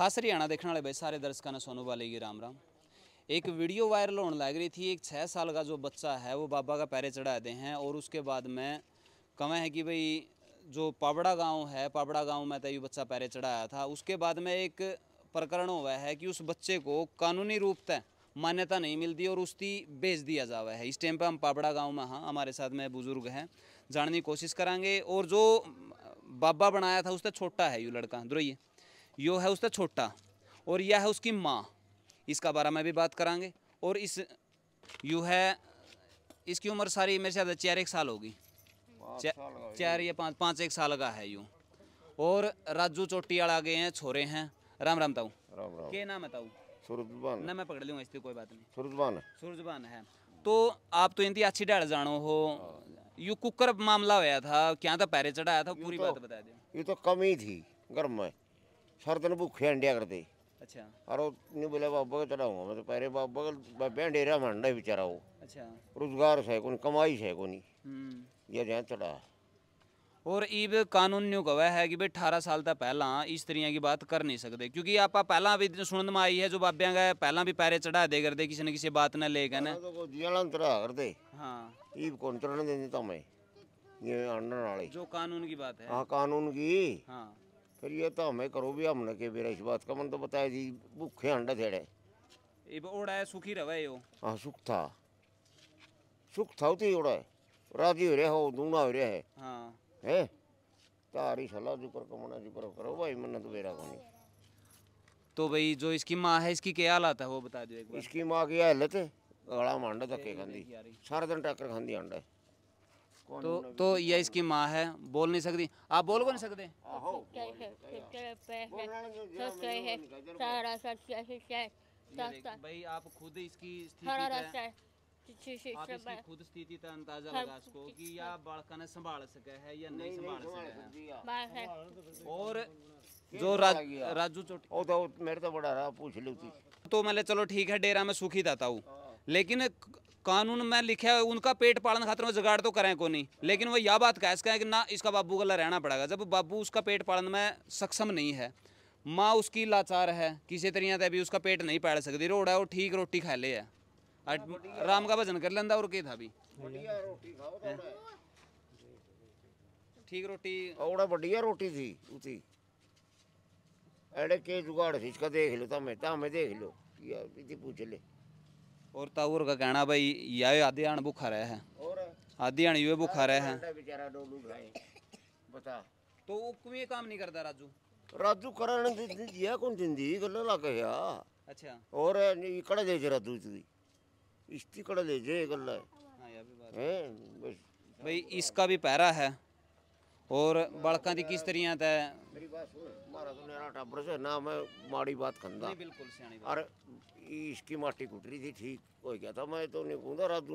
खास हरियाणा देखने वाले भाई, सारे दर्शकों ने सोनू वाले की राम राम। एक वीडियो वायरल होने लग रही थी, एक छः साल का जो बच्चा है, वो बाबा का पैरे चढ़ाते हैं और उसके बाद में कमें है कि भाई, जो पाबड़ा गाँव है पाबड़ा गाँव में तो ये बच्चा पैरे चढ़ाया था। उसके बाद में एक प्रकरण हुआ है कि उस बच्चे को कानूनी रूप से मान्यता नहीं मिलती और उसकी बेच दिया जावा है। इस टाइम पर हम पाबड़ा गाँव में हाँ हमारे साथ में बुज़ुर्ग हैं, जानने की कोशिश करेंगे। और जो बाबा बनाया था, उससे छोटा है यू लड़का दुरइए यो है उसका छोटा और यह है उसकी माँ। इसका बारे में भी बात करांगे और इस यू है इसकी उम्र सारी मेरे साथ चार एक साल होगी। चार या पाँच पाँच एक साल का है यूँ। और राजू चोटी वाला गए हैं छोरे हैं। राम राम ताऊ। राम राम। के नाम है ताऊ? सुरजबान ना मैं पकड़ लूँगा इसलिए कोई बात नहीं। सुरजबान सूरजबान है। तो आप तो इनकी अच्छी डाल जानो हो। यू कुकर मामला होया था क्या था? पैरे चढ़ाया था पूरी बात बता दो ये तो कमी थी घर में। सर्दन भूखे अंडिया करते अच्छा। और नहीं बोले बाबा को चढ़ाऊँगा मैं तो पहले बाबा का बाबा डेरा मंडा है बेचारा वो। अच्छा। रोज़गार कोनी कमाई कोनी हम्म। ये जहाँ चढ़ा। और ईब कानून न्यू कवा है कि भाई अठारह साल तक पहला इस की बात कर नहीं सकते। क्योंकि आप पहला भी सुनने में आई है जो बाबिया का पहला भी पैरे चढ़ा दे करते किसी न किसी बात न लेकर ना। तो चढ़ा करते हाँ। ये कौन चढ़ने देते तो मैं ये अंडर वाले। जो कानून की बात है। हाँ कानून की। हाँ। फिर ये तो हमें करो भी हमने के मेरा इस बात का मन तो बताया थी भूखे अंडे थेड़े। ईब ओड़ा है सुखी रवे यो। हाँ सुख था। सुख था तो उड़ा राज़ी हो रहा हो दूना हो रहा है। हाँ। है? तारी सलाह जुकर कमना जुकर करो भाई मन तो मेरा को नहीं तो भाई जो इसकी माँ है इसकी क्या हालात है वो बता दो एक बार। इसकी माँ की हालत है गला मांडा धक्के खांदी। आ सारा दिन टक्कर खांदी अंडे। तो तो ये इसकी माँ है। बोल नहीं सकती। आप बोल को नहीं सकते भाई आप खुद इसकी सारा स्थिति रास्ता है? है आप इसकी खुद स्थिति का अंदाज़ा लगा सको कि या बालका ने संभाल सके है या नहीं संभाल सके है। और जो राजू चोटी ओ तो मेरे तो बड़ा रहा पूछ ली तो मैंने चलो ठीक है डेरा में सुखी दाता हूँ। लेकिन क- कानून में लिखा है उनका पेट पालन खातिर में जुगाड़ तो करें को नहीं लेकिन वो यह बात कह सकें कि ना इसका बाबू गला रहना पड़ेगा। जब बाबू उसका पेट पालन में सक्षम नहीं है माँ उसकी लाचार है किसी तरीके से भी उसका पेट नहीं पाल सकती रोड है वो ठीक रोटी खा ले है। राम का भजन कर लेंदा और के था भी? ठीक रोटी। ओड़ा बढ़िया रोटी थी उसी। एड़े के जुगाड़ इसका देख लो तमें तमें देख लो या पूछ ले। और ताऊर का कहना भाई यह आधे आण भूखा रहा है। आधी आण युवे भूखा रहा है। बता। तो कुएँ काम नहीं करता राजू? राजू करण कौन दिंदी अच्छा। और कड़ा दे जरा दूध दी कड़ा दे जे हाँ, भी बात है। भाई इसका भी पैरा है। और बड़का दी किस तरीया मेरी बात सुन। मारा तो नेरा टब्बर से ना मैं माड़ी बात खंदा। बिल्कुल इसकी माटी कुटरी थी ठीक हो गया था। मैं तो नहीं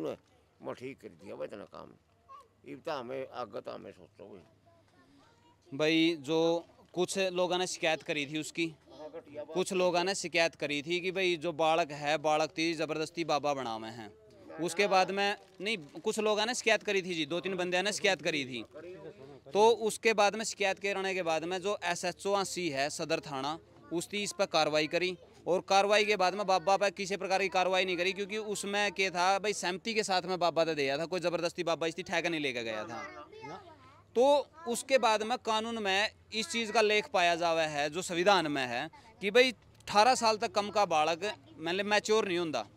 ने मैं ठीक कर दिया भाई इतना काम तो हमें आगे तो हमें सोचो भाई भाई जो कुछ लोगों ने शिकायत करी थी उसकी कुछ लोगों ने शिकायत करी थी कि भाई जो बालक है बालक थी ज़बरदस्ती बाबा बनावे हैं। उसके बाद में, नहीं, कुछ लोगों ने, शिकायत करी थी जी, दो तीन बंदे ने, शिकायत करी थी। तो उसके बाद में शिकायत करने के बाद में जो एस एच ओ सी है, सदर थाना, उसकी इस पर कार्रवाई करी और कार्रवाई के बाद में बाबा पर किसी प्रकार की कार्रवाई नहीं करी क्योंकि उसमें क्या था, भाई, सहमति के साथ में बाबा ने दिया था, कोई ज़बरदस्ती बाबा इसकी ठेका नहीं लेकर गया था। तो उसके बाद में कानून में इस चीज़ का लेख पाया जावा है, जो संविधान में है, कि भाई 18 साल तक कम का बालक मतलब मैच्योर नहीं होता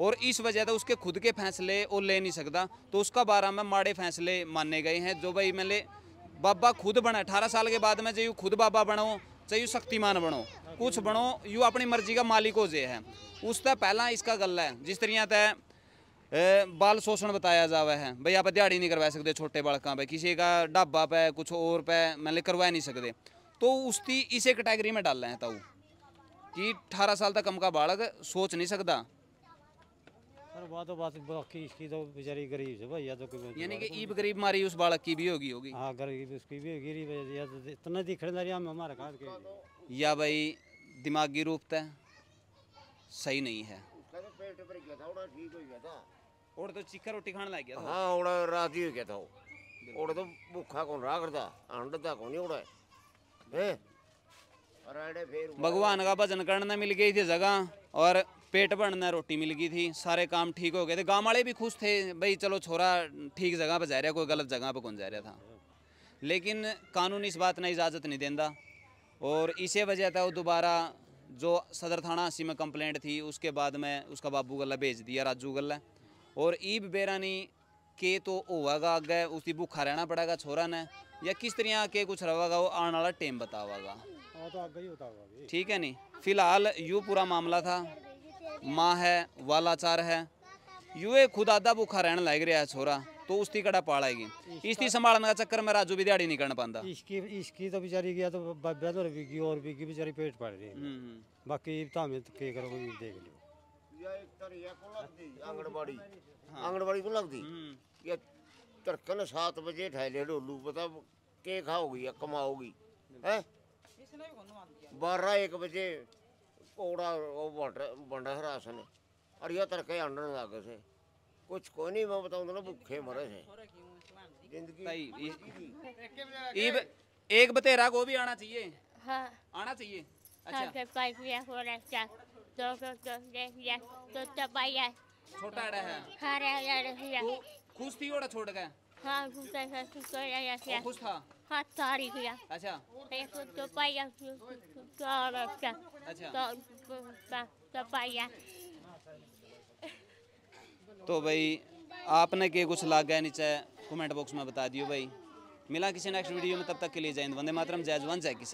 और इस वजह से उसके खुद के फैसले वो ले नहीं सकता। तो उसका बारे में माड़े फैसले माने गए हैं जो भाई मतलब बाबा खुद बने अठारह साल के बाद में जो खुद बाबा बनो चाहे यू शक्तिमान बनो कुछ बनो यू अपनी मर्ज़ी का मालिक हो जे है। उससे पहला इसका गल है जिस से ए, बाल शोषण बताया जावा है। भाई आप दिहाड़ी नहीं करवा सकते छोटे बालकों पर किसी का ढाबा पे कुछ और पे मतलब करवा नहीं सकते। तो उसकी इसे कैटेगरी में डाल रहे हैं ताऊ कि अठारह साल तक कम का बालक सोच नहीं सकता। सर बात तो बात बाकी इसकी तो बेचारी गरीब है भाई या तो कोई यानी कि ईब गरीब मारी उस बालक की भी होगी होगी हाँ गरीब उसकी भी गरीब या तो इतना दिखने दारी हम हमारे खाद के या भाई दिमागी रूप से सही नहीं है तो हो और तो चिक्का रोटी खाने लग गया था हाँ ओड़ा राज़ी हो गया था वो ओड़ा तो भूखा कौन रहा करता अंडता कौन नहीं ओड़ा है भगवान का भजन करने मिल गई थी जगह और पेट भरने रोटी मिल गई थी सारे काम ठीक हो गए थे। गाँव वाले भी खुश थे भाई चलो छोरा ठीक जगह पर जा रहा कोई गलत जगह पर कौन जा रहा था। लेकिन कानून इस बात ने इजाज़त नहीं देता और इसी वजह था वो दोबारा जो सदर थाना अस्सी में कंप्लेंट थी उसके बाद में उसका बाबू गल्ला भेज दिया राजू गल्ला। और ईब बेरानी के तो होगा आगे उसकी भूखा रहना पड़ेगा छोरा ने या किस तरह के कुछ रहेगा वो आने वाला टाइम बतावागा। हाँ तो अभी ठीक है नहीं फ़िलहाल यू पूरा मामला था। माँ है वालाचार है। यू एक खुद आधा भूखा रहने लग रहा है छोरा। तो उसकी कड़ा पाड़ेगी इसकी संभालने का चक्कर में राजू भी दिहाड़ी नहीं करना पाता इसकी इसकी तो बेचारी गया तो बाबा तो बिकी और बिकी बेचारी पेट पड़ रही है। हम्म, बाकी तो हमें तो के करोगे देख लो या एक तरिया को लगती आंगनबाड़ी। आंगनबाड़ी को लगती हम्म। या तड़कन सात बजे ठहले डोलू पता के खाओगी या कमाओगी? है? बारह एक बजे कोड़ा वो बंड राशन और यह तड़के अंडन लागे से। कुछ कोई नहीं मैं बताऊँ ना भूखे मरे से। ज़िंदगी। एक बतेरा को भी आना चाहिए। हाँ। आना चाहिए। अच्छा। हो रहा था तो तो तो तो छोटा एड़ा है। हाँ तू खुश थी ओड़ा छोड़ गया हाँ घूमता था तो तो वो किया खुश था। हाँ तारी किया। अच्छा। तो पाया तो तो भाई, आपने के कुछ लाग गया नीचे कमेंट बॉक्स में बता दियो भाई। मिला किसी नेक्स्ट वीडियो में, तब तक के लिए जय हिंद, वंदे मातरम, जय जवान, जय किसान।